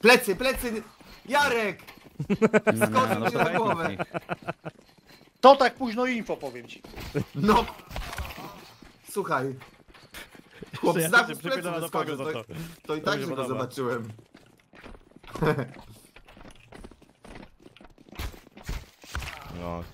Plecy, plecy! Jarek! Skoczył no, to na głowę. hejtnik. To tak późno info powiem ci. No! Słuchaj. Chłop Ja z dachu się z pleców wyskoczył, to, to. to i tak, mi że go zobaczyłem. No.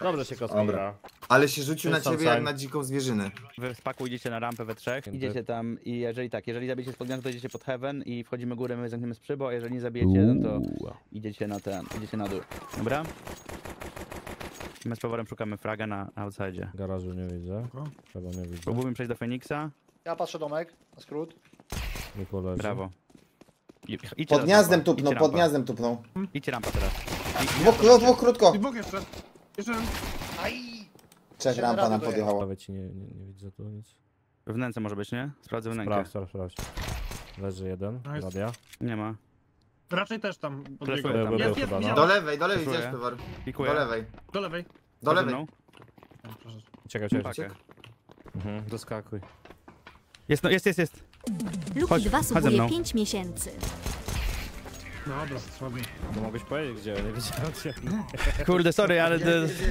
Dobrze się gra. Ale się rzucił na Jest ciebie jak na dziką zwierzynę. Wy spakujcie na rampę we trzech, idziecie tam i jeżeli tak, jeżeli zabijecie z podmiotу, to idziecie pod heaven i wchodzimy górę, my zamkniemy z przybo, a jeżeli nie zabijecie, no to idziecie na ten, idziecie na dół. Dobra? My z poworem szukamy fraga na outside. Garażu nie widzę. Chyba nie widzę. Próbujemy przejść do Feniksa. Ja patrzę domek, na skrót. Leży. Brawo. I- idźcie Pod teraz gniazdem rampa, tupnął, idźcie pod rampa. gniazdem tupnął. Idźcie rampa teraz. Dwóch, dwóch, dwóch krótko. I dwóch jeszcze. Jeszcze. Aj! Trzech rampa nam. Prawie ci nie, nie, nie widzę tu nic. Wnęce może być, nie? Sprawdzę wnękę. Sprawdź, sprawdź, sprawdź. Leży jeden. Nice. Radia. Nie ma. Raczej też tam podbiegł. Flashuję tam. Jest, Był jest, chyba, no. widziałem. Do lewej, do lewej, Dziękuję. zjesz pewor. Pikuję. Do lewej. Do lewej. Do lewej. Mną. Proszę. Czekaj, czekaj. Pakę. Mhm, doskakuj. Jest, no, jest, jest, jest. Luki Chodź, 2 chodź ze subuje mną. 5 miesięcy. Dobra, słabiej. No mogłeś powiedzieć gdzie, nie wiedziałem gdzie. Kurde, sorry, ale jest.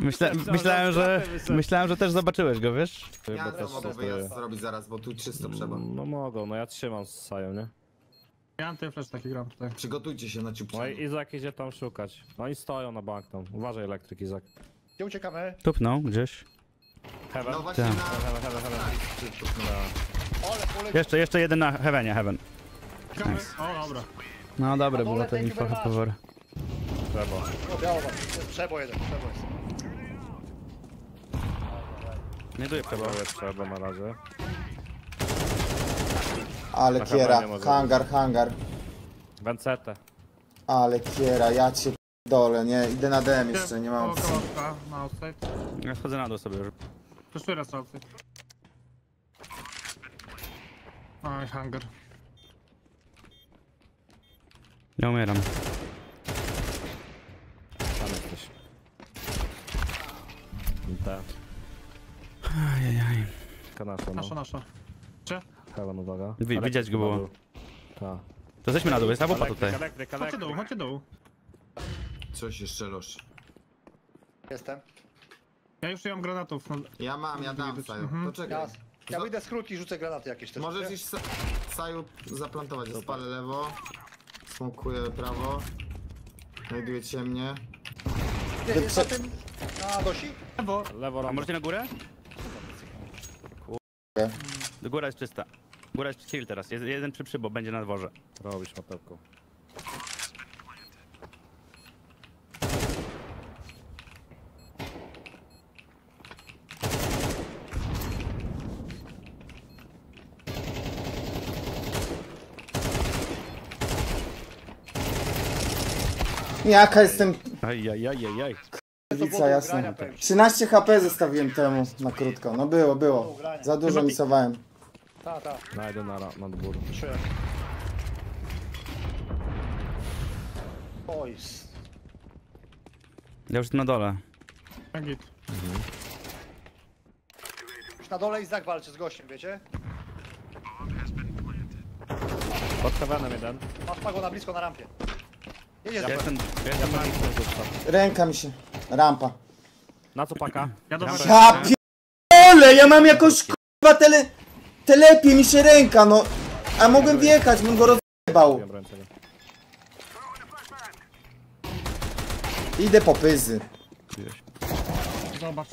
Myśla, myślałem, że... Myślałem, że też zobaczyłeś go, wiesz? Ja też mogę wyjazd zrobić zaraz, bo tu czysto trzeba. No mogą, no ja trzymam z Sają, nie? Ja antyflash taki gram tutaj. Przygotujcie się na No ciupczanie. i Izak idzie tam szukać. No i stoją na bank tam. Uważaj elektryk, Izak. Gdzie uciekamy? Tupnął gdzieś. Heaven. No właśnie Tak. na... Heaven, heaven, heaven. Ole, pole... Jeszcze, jeszcze jeden na heavenie, heaven. Gramy. O, dobra. No dobre było to info powor. Trzeba. O, biało mam. Przebo jeden, przebo jest. Nie duję przebo. Trzeba, na razie. Ale Taka kiera, może hangar, hangar. Vencete. Ale kiera, ja cię dole, nie, idę na DM jeszcze, nie mam opcji. na outside. Ja schodzę na dół sobie już. Flashuję raz outside. Oj, hunger. Ja umieram. Tam jesteś. Te. Ajajaj. Kanasza, no. Nasza, nasza. Cze? Heaven, uwaga. Wi- widać go było. Tak. To zejdźmy na dół, jest AWP tutaj. elektryk, Chodźcie dół, chodźcie dół. Coś jeszcze loż. Jestem. Ja już nie mam granatów. No, Ja mam, ja dam, Saju. To czekaj. Ja, ja wyjdę skrót i rzucę granaty jakieś też. Możesz iść sa- Saju zaplantować. Ja Spalę lewo. Smokuję prawo. Znajduję ciemnie. Nie, jest na tym... A, dosi? Lewo. Lewo A możecie na górę? Góra jest czysta. Góra jest chill teraz. Jest jeden przy przybo, będzie na dworze. Robisz matełko. Jaka jestem Ajajajajaj. Wica, jasne. 13 HP zostawiłem temu na krótko, no było, było. Za dużo misowałem. Ta, ta. Najdę na, na dwór. Oj, Ja już jestem na dole. Git. już na dole i znak walczy z gościem, wiecie? Pod Heavenem jeden. Masz pago na blisko na rampie. Ja jestem... Ja jestem na... Ręka mi się, rampa. Na co paka? Ja do. Ja pierdolę, ja mam jakąś kurwa tele... Telepie mi się ręka, no. A mogłem wjechać, bym go rozjebał. Idę po pyzy. Zobacz.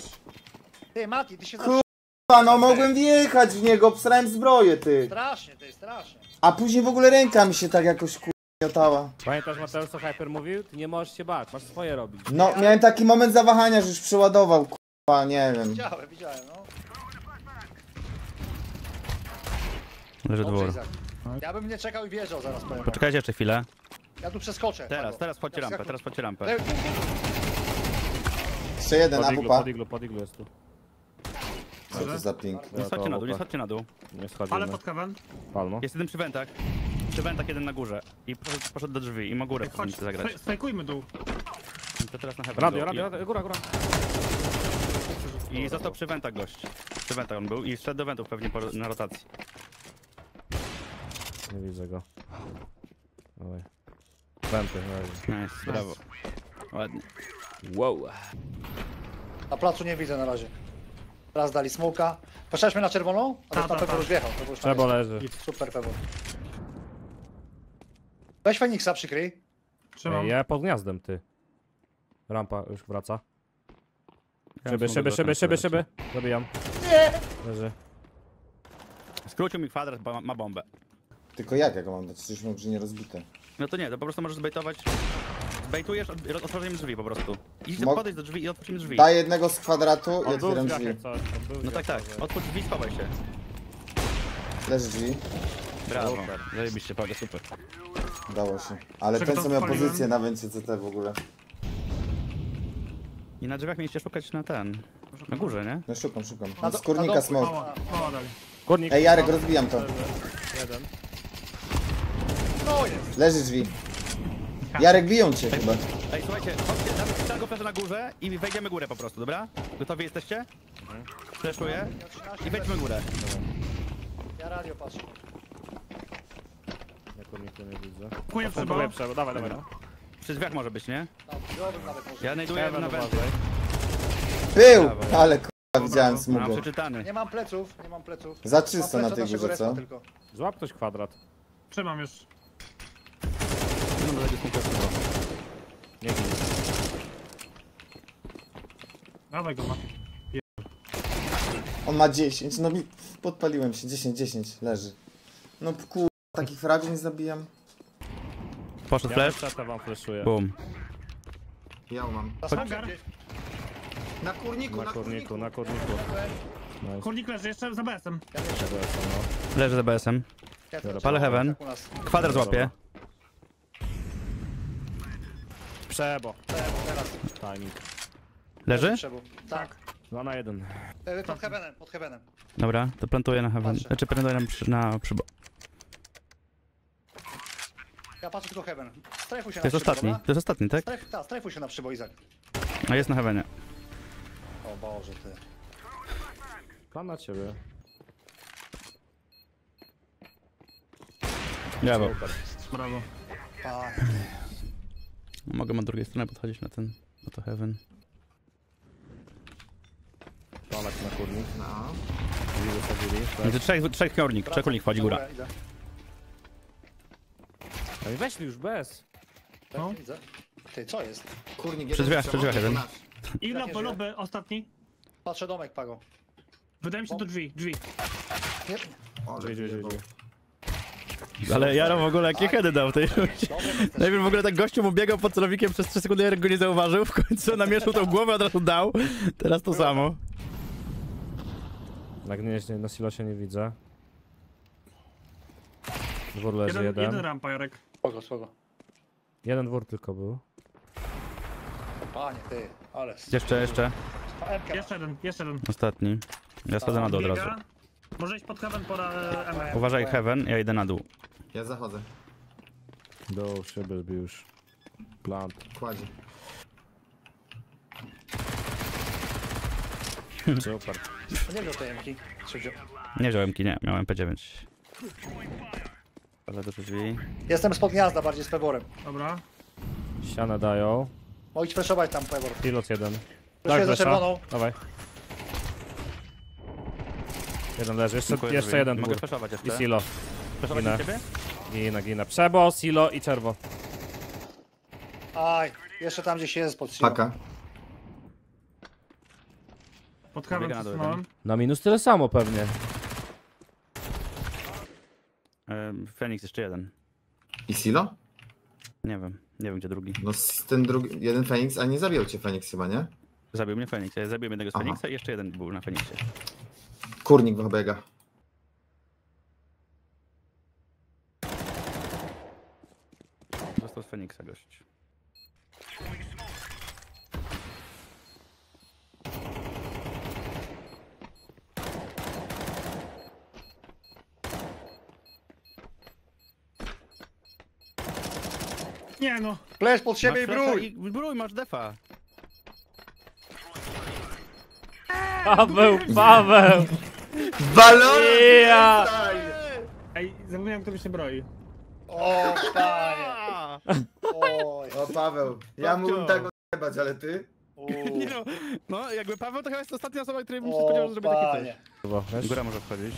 Ty, Mati, ty się Kur- Kurwa, no mogłem wjechać w niego, obsrałem zbroję, ty. Strasznie, ty, strasznie. A później w ogóle ręka mi się tak jakoś kurwa miotała. Pamiętasz Mateusz co Hyper mówił? Ty nie możesz się bać, masz swoje robić. No, miałem taki moment zawahania, że już przeładował, kurwa, nie wiem. Widziałem, widziałem, no. Leży Dobrze, dwór. Izak. Ja bym nie czekał i wjeżdżał zaraz, powiem wam. Poczekajcie jeszcze chwilę. Ja tu przeskoczę. Teraz, Pago. teraz wchodźcie Ja rampę, teraz wchodźcie rampę. Jeszcze jeden, Pod iglu, AWP. pod iglu, pod iglu jest tu. Co to za ping? Nie schodźcie na dół, nie schodźcie na dół. Nie Ale schodzimy. pod heaven. Palmo. Jest jeden przy wentach. Przy wentach jeden na górze. I poszedł, poszedł do drzwi i ma górę Chodź, powinniście zagrać. sfej- sfejkujmy dół. To teraz na heaven Radio, radio, radio, góra, góra. I, I został przy wentach gość. Przy wentach on był i wszedł do wentów pewnie po, na rotacji. Nie widzę go. Dawaj. Węty, dawaj. Nice, brawo. Ładnie. Wow. Na placu nie widzę na razie. Raz dali smoka. Poszliśmy na czerwoną? A Ta, ta, na pewno ta. już wjechał. To już tam Trzeba jest. leży. Super pewno. Weź Feniksa przykryj. Trzymam. Ja pod gniazdem, ty. Rampa już wraca. Ja Szyby, szyby, szyby, szyby, szyby. Zabijam. Nie! Leży. Skrócił mi kwadrat, bo ma- ma bombę. Tylko jak ja go mam dać? Przecież mam nie rozbite. No to nie, to po prostu możesz zbejtować. Zbejtujesz otworzeniem drzwi po prostu. Idź Mo- podejdź do drzwi i otworzymy drzwi. Daj jednego z kwadratu i otwieram drzwi. coś. No tak, tak. Otwórz drzwi, schowaj się. Leży drzwi. Brawo. Zajebiście, Paweł, super. Udało się. Ale Czego ten co to miał odpaliłem? pozycję na węcie CT w ogóle. I na drzwiach mieliście szukać na ten. Na górze, nie? No szukam, szukam. Na Z do- kurnika na dołku, smoke. Mała, mała dali. Górnik. Ej Jarek, rozbijam to. Leży. Jeden. No jest! Leży drzwi. Jarek, biją cię chyba. Ej, słuchajcie, chodźcie, damy flasza na górze i wejdziemy górę po prostu, dobra? Gotowi jesteście? Flashuję i wejdźmy górę. Ja radio patrzę. Górniku nie widzę. Kuję przybo. Próbuję przebo. Dawaj, dawaj. Przy drzwiach może być, nie? Ja znajduję Heaven na uważaj. Był! Ale kurwa, widziałem Mam smugę. przeczytany. Nie mam pleców, nie mam pleców. Za Mam czysto na plecy tej górze, co? Złap ktoś kwadrat. Trzymam już. No, no. Nie widzę. Dawaj go, ma. On ma 10, no mi podpaliłem się. 10, 10, leży. No kurwa, takich fragów nie zabijam. Poszedł Ja flash. na wam flashuję. Bum. Ja mam. Hangar. Na kurniku, Na na kurniku, kurniku. na kurniku. Nice. Kurnik leży jeszcze za BS-em. Ja nie Dobra, no. Leży z BS-em. Ja Palę heaven. Kwadrat złapie. Przebo. Teraz. Timing. Leży? Przebu. Tak. Dwa na jeden. E, Pod heavenem, pod heavenem. Dobra, to plantuję na heaven. Patrzę. Znaczy plantuję na, na przybo. Ja patrzę tylko heaven. Strajfuj się To jest na przybo, ostatni, dobra? to jest ostatni, tak? Strajf, ta, strajfuj się na przybo, Izak. A jest na heavenie. O Boże, ty. Plan na ciebie. Brawo. Brawo. Tak. Mogę od drugiej strony podchodzić na ten, na to heaven. Palak na kurnik. No. Drzwi wysadzili. Między trzech, trzech kurnik, trzech kurnik wchodzi góra. Dobra, idę. No i weźli już bez. No. Tak, widzę. Ty, co jest? Kurnik Przy jeden drzwiach, przy drzwiach jeden. I lobby, żyje? lobby, ostatni. Patrzę domek, Pago. Wydaje mi się to drzwi, drzwi. Nie. O, Drzwi, drzwi, drzwi. Ale Jaro w ogóle jakie heady dał w tej. Najpierw w ogóle tak gościu mu biegał pod celowikiem przez 3 sekundy, Jarek go nie zauważył, w końcu namieszał tą głowę, od razu dał. Teraz to samo. Na gnieździe, na silosie nie widzę. Dwór leży Jeden, jeden. jeden rampa, Jarek. Spoko, spoko. Jeden dwór tylko był. Panie, ty, ale... Jeszcze, jeszcze. Jeszcze jeden, jeszcze jeden. Ostatni. Ja schodzę na dół od razu. Może iść pod heaven, pora e, M. Uważaj heaven, ja idę na dół. Ja zachodzę. Do szyby zbił już. Plant. Kładzie. Super. Nie wziął tej wziął? Nie wziąłem ki, nie, miałem P9. Ale do drzwi. Jestem spod gniazda, bardziej z peworem. Dobra. Ścianę dają. Mogę ci flashować tam pewor. Silos jeden. Flashuję za czerwoną. Dawaj. Jeden leży. Jeszcze, Dziękuję, jeszcze drzwi. jeden Mogę flashować I jeszcze. silo. Flashować na ciebie? Gina, gina. Przebo, silo i czerwo. Aj, jeszcze tam gdzieś jest pod siłą. Paka. Pod dół przesunąłem. Na minus tyle samo pewnie. Fenix jeszcze jeden. I Silo? Nie wiem, nie wiem gdzie drugi. No ten drugi, jeden Feniks, a nie zabijał cię Feniks chyba, nie? Zabił mnie Feniks, ja zabiłem jednego z Aha. Feniksa i jeszcze jeden był na Feniksie. Kurnik wybiega. Został z Feniksa gość. Nie no. Flash pod siebie i brój! i Brój, masz defa. Paweł, Paweł! Balon! Ja! Ej, zapomniałem kto mi się broi. O, panie. Oj. O Paweł, ja mógłbym tak odjebać, ale ty? Nie no, no jakby Paweł to chyba jest ostatnia osoba, której bym się spodziewał, że zrobi taki coś. panie. Chyba, wiesz? Góra może wchodzić.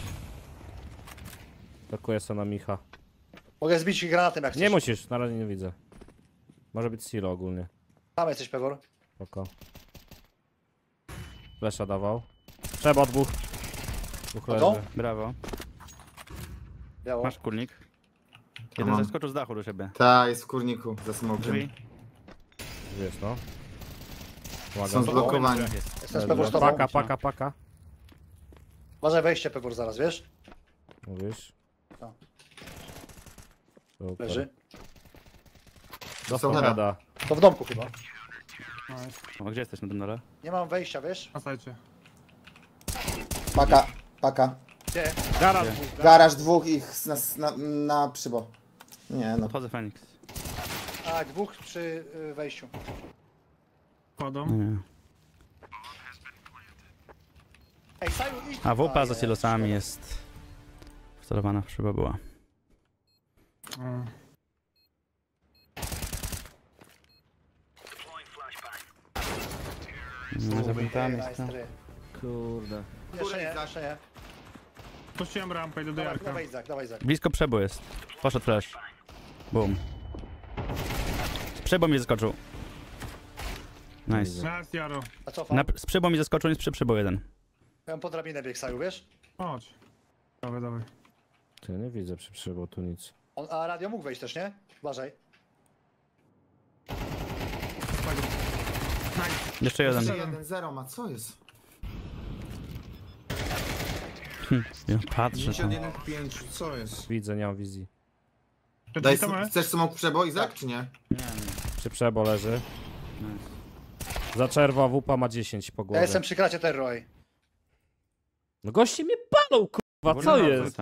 Blokuję sobie na Micha. Mogę zbić ich granatem jak chcesz. Nie musisz, na razie nie widzę. Może być silo ogólnie. Tam jesteś, Pewor. Spoko. Flesza dawał. Trzeba dwóch. Dwóch leży. Brawo. Biało. Masz kurnik. Jeden mam. zeskoczył z dachu do siebie. Ta, jest w kurniku za smokiem. Drzwi. Wiesz no. Są Uwaga. zblokowani. Jestem z Pewor z tobą. Paka, paka, paka. Uważaj wejście, Pewor, zaraz, wiesz? Mówisz? No. Super. Leży. Dostał Są heada. To w domku chyba. O, gdzie jesteś na tym dole? Nie mam wejścia, wiesz? Na sajcie. Paka, paka. Gdzie? Garaż. Garaż dwóch ich na, na, na przybo. Nie no. Odchodzę Fenix. A, dwóch przy y, wejściu. Wchodzą. Nie. Ej, Saju, idź. A wupa za nie, silosami jest wcelowana w szybę była. Mm. No, zapamiętałem Nice jest to. try. Kurde. Jeszcze nie, jeszcze nie. Puściłem rampę, idę do Dawaj, Jarka. dawaj Izak, dawaj Izak. Blisko przebo jest. Poszedł flash. Boom. Z przebo mi zaskoczył. Nice. Na Jaro. A cofam. Na, z przebo mi zaskoczył, jest przy przebo jeden. Ja mam po drabinę bieg Saju, wiesz? Chodź. Dawaj, dawaj. Ty nie widzę przy przybo tu nic. On, a radio mógł wejść też, nie? Uważaj. Jeszcze jeden. Jeszcze jeden, zero ma, co jest? Ja patrzę 51 tam. 5, co jest? Widzę, nie mam wizji. Czy Daj, chcesz smok przebo, Izak, czy nie? Nie, nie. Przy przebo leży. Nice. Za czerwa wupa ma 10 po Ja głowie. jestem przy kracie terror. No goście mnie palą, kurwa, co jest?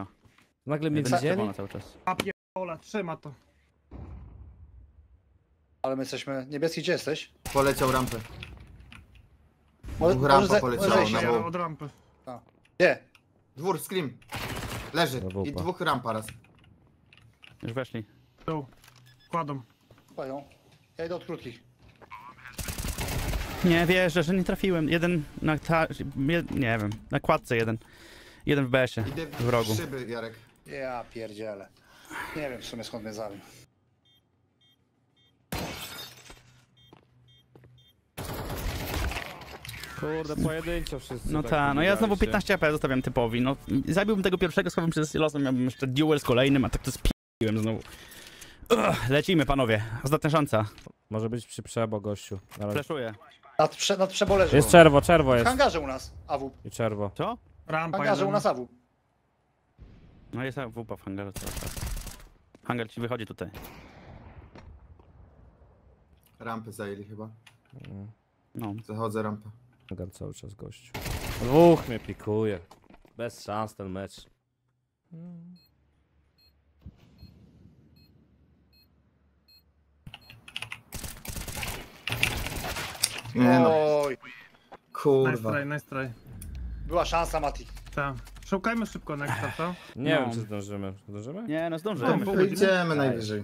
Nagle mnie czerwona cały czas. A pierdolę, trzyma to. Ale my jesteśmy... Niebieski, gdzie jesteś? Poleciał rampę. Może, Dwóch rampa poleciało może zejść, na bok. Ja od rampy. Gdzie? Dwór, scream. Leży. Wupa. I dwóch rampa raz. Już weszli. Dół. Kładą. Panią. Ja idę od krótkich. Nie wierzę, że nie trafiłem. Jeden na ta... Nie, nie wiem. Na kładce jeden. Jeden w BS-ie. Idę W rogu. w szyby, Jarek. Ja pierdzielę. Nie wiem w sumie skąd mnie zabił. Kurde, pojedynczo wszyscy. No tak tak, no ja znowu pobiegali 15 AP zostawiam typowi. No, zabiłbym tego pierwszego, schowam się z silosem, miałbym jeszcze duel z kolejnym, a tak to spiłem znowu. Ugh, lecimy panowie. Ostatnia szansa. Może być przy przebo, gościu. Flashuję. Nad, prze, nad przeboleżą. Jest czerwo, czerwo W jest. hangarze u nas. AW. I czerwo. Co? W Rampa hangarze jeden. u nas AW. No jest wupa w hangarze cały czas. Hangar ci wychodzi tutaj. Rampy zajęli chyba. No. Zachodzę rampę. Hangar cały czas gościu. Dwóch mnie pikuje. Bez szans ten mecz. Nie no, Oj. Nice kurwa. try, nice try. Była szansa, Mati. Tak. Szukajmy szybko nexta, co? Nie No. wiem, czy zdążymy. Zdążymy? Nie, no zdążymy. No, Idziemy najwyżej.